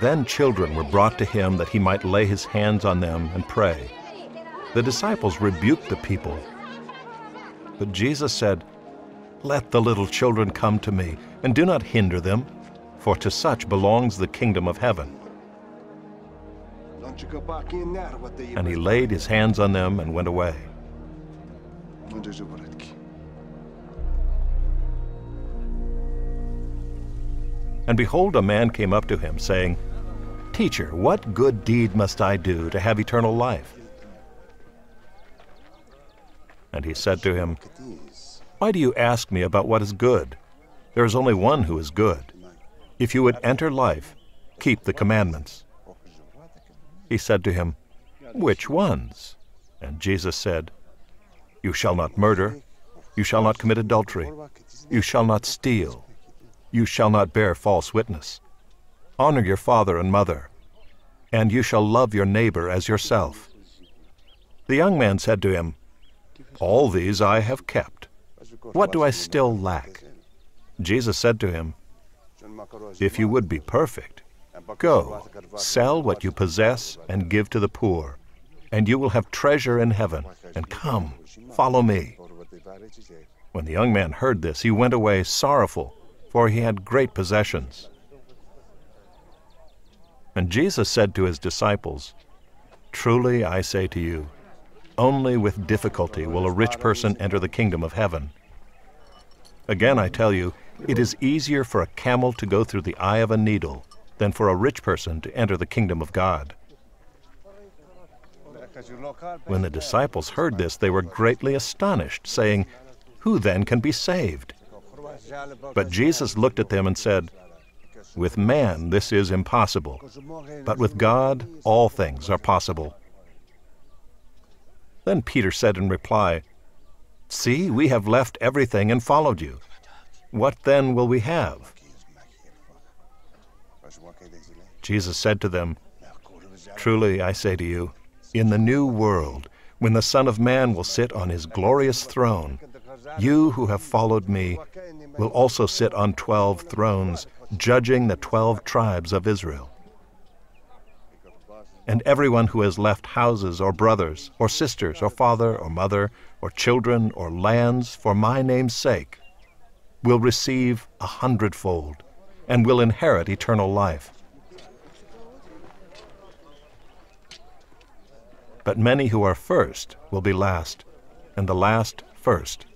Then children were brought to him that he might lay his hands on them and pray. The disciples rebuked the people. But Jesus said, Let the little children come to me, and do not hinder them, for to such belongs the kingdom of heaven. And he laid his hands on them and went away. And behold, a man came up to him, saying, Teacher, what good deed must I do to have eternal life? And he said to him, Why do you ask me about what is good? There is only one who is good. If you would enter life, keep the commandments. He said to him, Which ones? And Jesus said, You shall not murder, you shall not commit adultery, you shall not steal, you shall not bear false witness. Honor your father and mother, and you shall love your neighbor as yourself. The young man said to him, All these I have kept. What do I still lack? Jesus said to him, If you would be perfect, go, sell what you possess and give to the poor, and you will have treasure in heaven, and come, follow me. When the young man heard this, he went away sorrowful for he had great possessions. And Jesus said to his disciples, Truly I say to you, only with difficulty will a rich person enter the kingdom of heaven. Again I tell you, it is easier for a camel to go through the eye of a needle than for a rich person to enter the kingdom of God. When the disciples heard this, they were greatly astonished, saying, Who then can be saved? But Jesus looked at them and said, With man this is impossible, but with God all things are possible. Then Peter said in reply, See, we have left everything and followed you. What then will we have? Jesus said to them, Truly I say to you, in the new world, when the Son of Man will sit on his glorious throne, you who have followed me will also sit on twelve thrones, judging the twelve tribes of Israel. And everyone who has left houses or brothers or sisters or father or mother or children or lands for my name's sake will receive a hundredfold and will inherit eternal life. But many who are first will be last, and the last first.